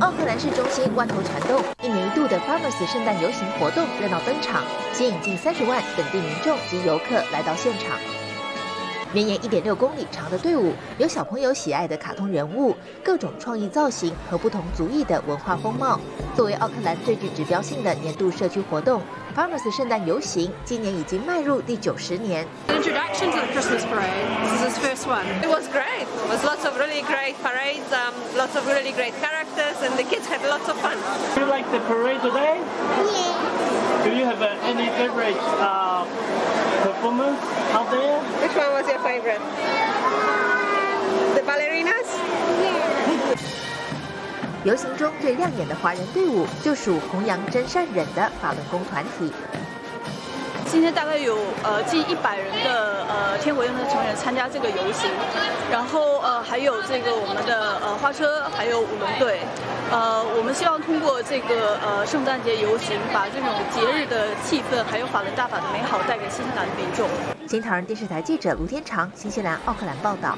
奥克兰市中心万头攒动，一年一度的 Farmers 圣诞游行活动热闹登场，吸引近三十万本地民众及游客来到现场。绵延一点六公里长的队伍，有小朋友喜爱的卡通人物，各种创意造型和不同族裔的文化风貌。作为奥克兰最具指标性的年度社区活动，Farmers 圣诞游行今年已经迈入第九十年。This is the first one. It was great. It was lots of really great parades, um, lots of really great characters, and the kids had lots of fun. Do you like the parade today? Yeah. Do you have uh, any favorite uh, performance out there? Which one was your favorite? The ballerinas? 游行中最亮眼的华人队伍，就属弘扬真善忍的法轮功团体。今天大概有呃近一百人的呃天国院的 参加这个游行，然后呃还有这个我们的呃花车，还有舞龙队。呃，我们希望通过这个呃圣诞节游行，把这种节日的气氛，还有法轮大法的美好带给新西兰的民众。新唐人电视台记者卢天长，新西兰奥克兰报道。